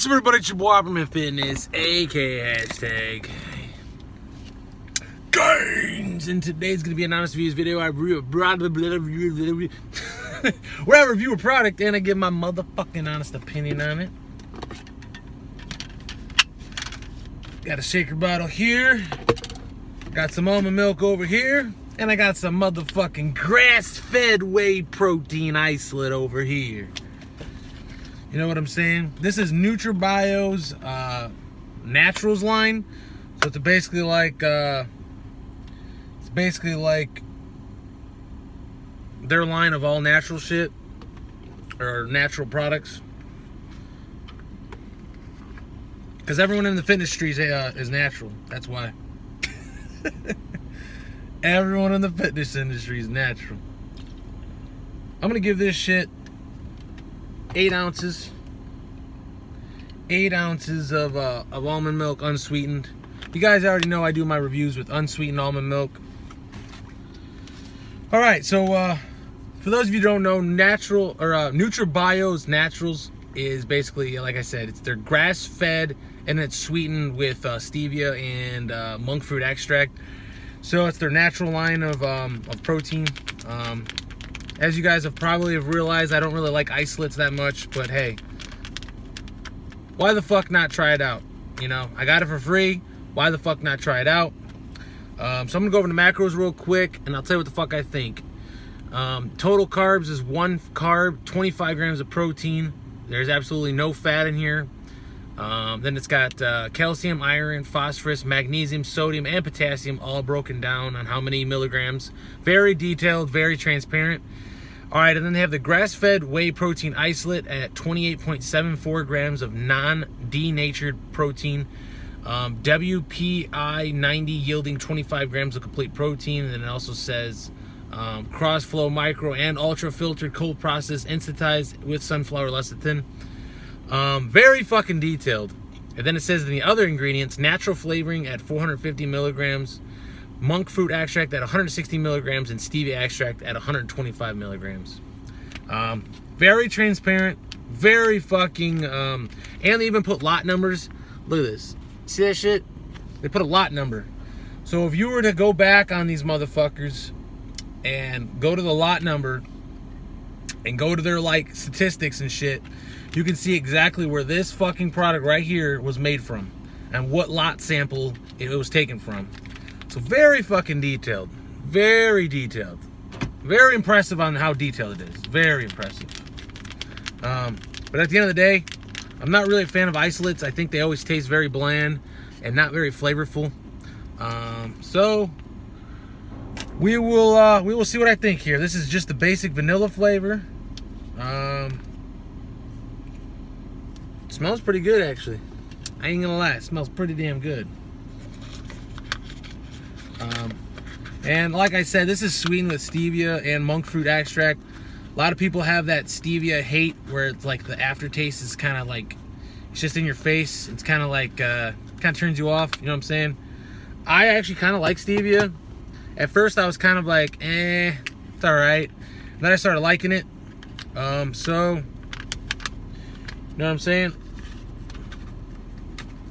What's up, everybody? It's your boy Opperman Fitness, aka hashtag Gains. And today's gonna be an honest reviews video. I review a where I review a product and I give my motherfucking honest opinion on it. Got a shaker bottle here. Got some almond milk over here. And I got some motherfucking grass-fed whey protein isolate over here. You know what I'm saying? This is NutraBio's uh, Naturals line. So it's basically like uh, it's basically like their line of all natural shit or natural products. Because everyone in the fitness industry is, uh, is natural. That's why. everyone in the fitness industry is natural. I'm gonna give this shit eight ounces, eight ounces of, uh, of almond milk unsweetened. You guys already know I do my reviews with unsweetened almond milk. All right, so uh, for those of you don't know, natural or uh, NutraBio's Naturals is basically, like I said, it's their grass-fed and it's sweetened with uh, stevia and uh, monk fruit extract. So it's their natural line of, um, of protein. Um, as you guys have probably have realized, I don't really like isolates that much, but hey, why the fuck not try it out? You know, I got it for free. Why the fuck not try it out? Um, so I'm gonna go over the macros real quick, and I'll tell you what the fuck I think. Um, total carbs is one carb, 25 grams of protein. There's absolutely no fat in here. Um, then it's got uh, calcium, iron, phosphorus, magnesium, sodium, and potassium all broken down on how many milligrams. Very detailed, very transparent. All right, and then they have the grass-fed whey protein isolate at 28.74 grams of non-denatured protein. Um, WPI 90 yielding 25 grams of complete protein. And then it also says um, cross-flow micro and ultra-filtered cold processed instantized with sunflower lecithin. Um, very fucking detailed. And then it says in the other ingredients, natural flavoring at 450 milligrams, monk fruit extract at 160 milligrams, and stevia extract at 125 milligrams. Um, very transparent, very fucking, um, and they even put lot numbers. Look at this. See that shit? They put a lot number. So if you were to go back on these motherfuckers and go to the lot number and go to their like statistics and shit, you can see exactly where this fucking product right here was made from and what lot sample it was taken from. So very fucking detailed. Very detailed. Very impressive on how detailed it is. Very impressive. Um, but at the end of the day, I'm not really a fan of isolates. I think they always taste very bland and not very flavorful. Um, so we will uh, we will see what I think here. This is just the basic vanilla flavor. Um, smells pretty good actually. I ain't gonna lie, it smells pretty damn good. Um, and like I said, this is sweetened with stevia and monk fruit extract. A lot of people have that stevia hate where it's like the aftertaste is kind of like, it's just in your face. It's kind of like, uh, kind of turns you off. You know what I'm saying? I actually kind of like stevia. At first I was kind of like, eh, it's all right. Then I started liking it. Um, so, you know what I'm saying?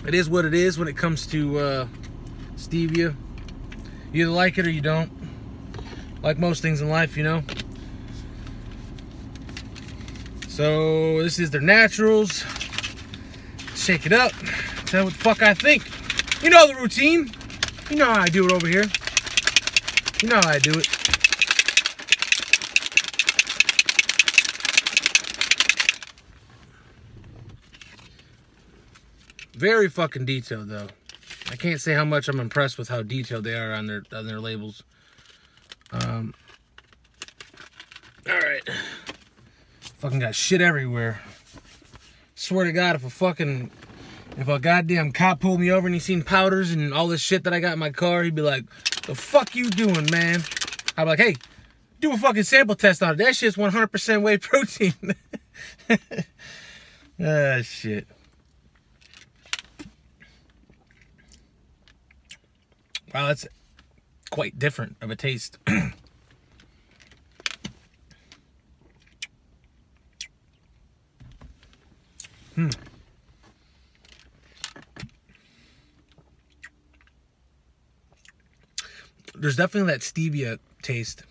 It is what it is when it comes to uh, stevia. You either like it or you don't. Like most things in life, you know. So this is their naturals. Shake it up. Tell what the fuck I think. You know the routine. You know how I do it over here. You know how I do it. Very fucking detailed though. I can't say how much I'm impressed with how detailed they are on their on their labels. Um, all right, fucking got shit everywhere. Swear to God, if a fucking if a goddamn cop pulled me over and he seen powders and all this shit that I got in my car, he'd be like, "The fuck you doing, man?" Be like, "Hey, do a fucking sample test on it. That shit's 100% whey protein." ah, shit. Wow, that's quite different of a taste. hmm. There's definitely that stevia taste.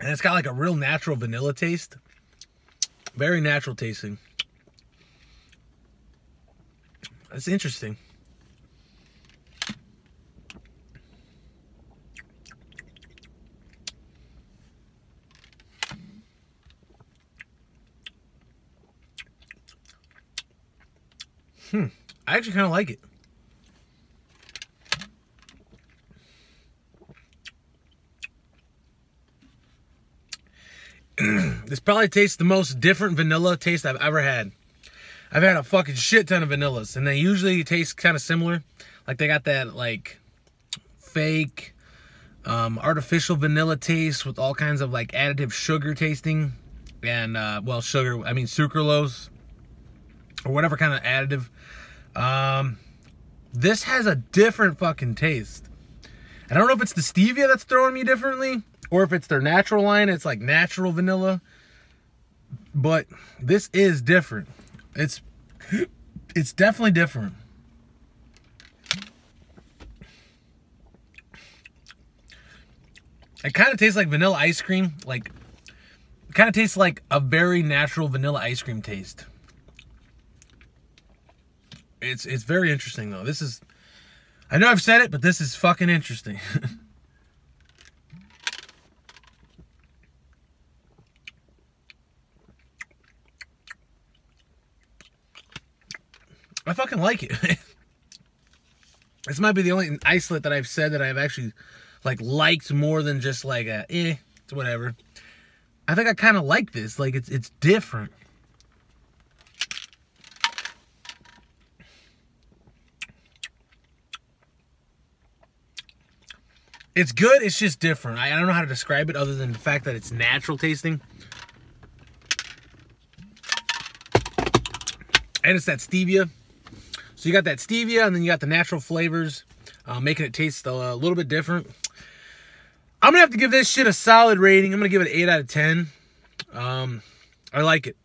And it's got like a real natural vanilla taste. Very natural tasting. That's interesting. Hmm. I actually kind of like it. this probably tastes the most different vanilla taste I've ever had. I've had a fucking shit ton of vanillas, and they usually taste kind of similar. Like they got that like fake, um, artificial vanilla taste with all kinds of like additive sugar tasting, and uh, well, sugar. I mean sucralose or whatever kind of additive. Um, this has a different fucking taste. I don't know if it's the stevia that's throwing me differently or if it's their natural line, it's like natural vanilla. But this is different. It's it's definitely different. It kind of tastes like vanilla ice cream, like kind of tastes like a very natural vanilla ice cream taste. It's it's very interesting though. This is I know I've said it, but this is fucking interesting. I fucking like it. this might be the only isolate that I've said that I've actually like liked more than just like a eh, it's whatever. I think I kind of like this. Like it's it's different. It's good, it's just different. I, I don't know how to describe it other than the fact that it's natural tasting. And it's that stevia. You got that stevia and then you got the natural flavors, uh, making it taste a little bit different. I'm to have to give this shit a solid rating. I'm to give it an 8 out of 10. Um, I like it.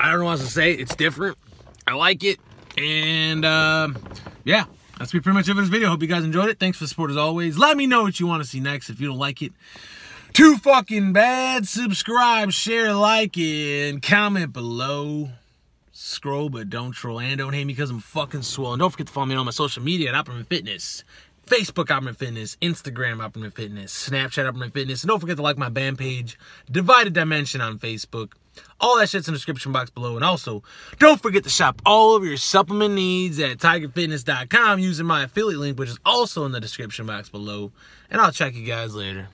I don't know what to say. It's different. I like it. And uh, yeah, that's pretty much it for this video. Hope you guys enjoyed it. Thanks for the support as always. Let me know what you want to see next if you don't like it. Too fucking bad. Subscribe, share, like, and comment below scroll, but don't troll and don't hate me because I'm fucking swollen. Don't forget to follow me on my social media at Opperman Fitness. Facebook Opperman Fitness, Instagram Opperman Fitness, Snapchat Opperman Fitness, and don't forget to like my band page, Divided Dimension on Facebook. All that shit's in the description box below. And also, don't forget to shop all of your supplement needs at tigerfitness.com using my affiliate link, which is also in the description box below. And I'll check you guys later.